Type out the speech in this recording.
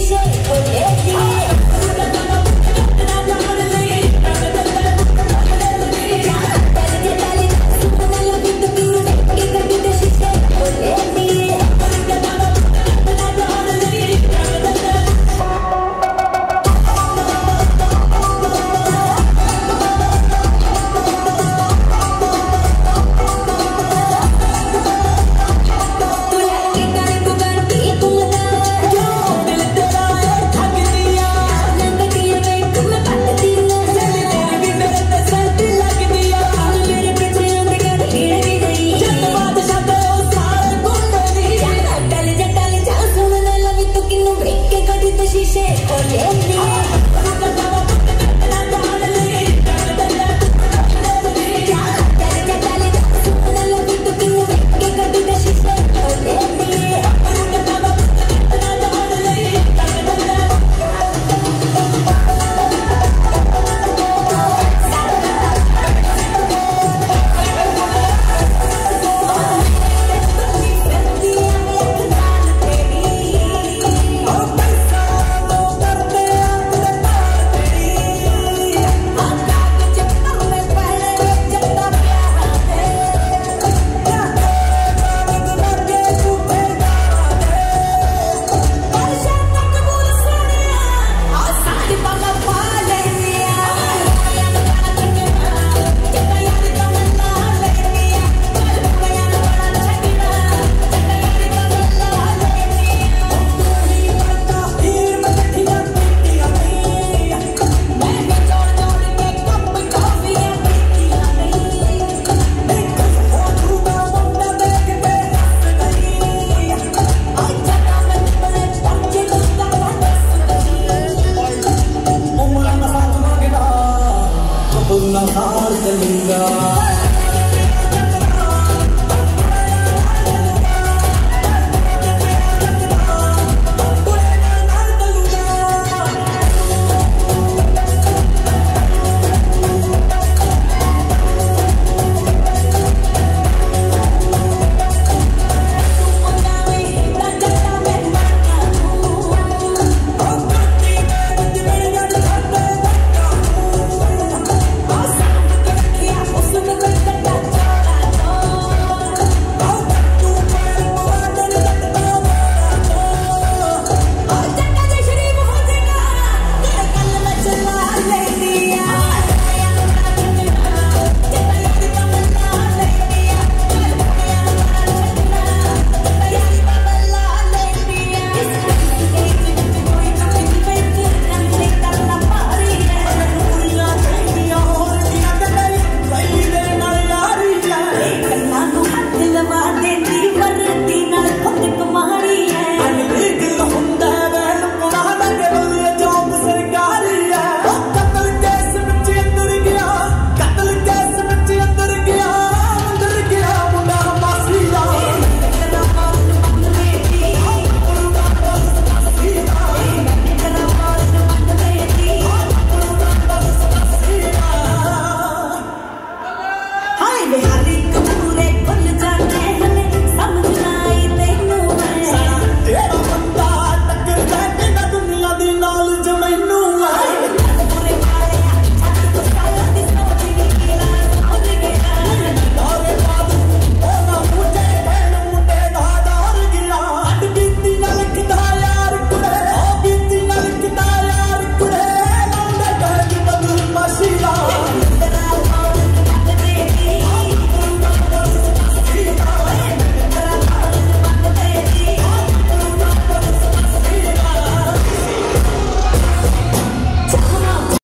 xixi, olhei Porque